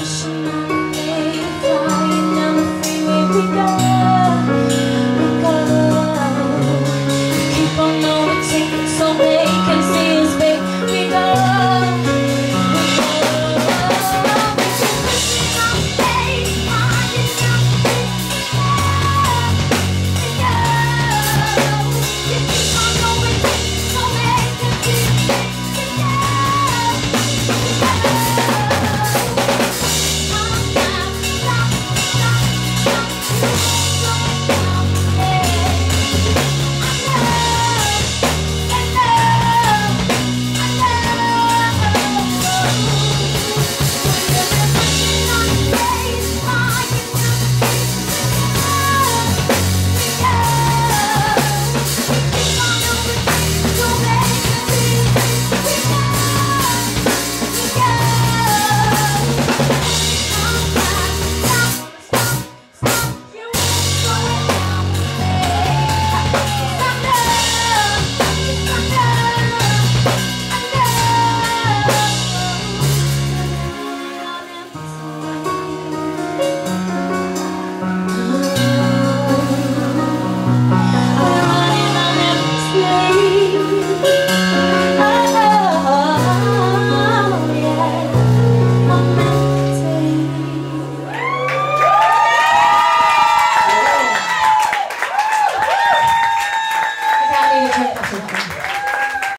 Christmas.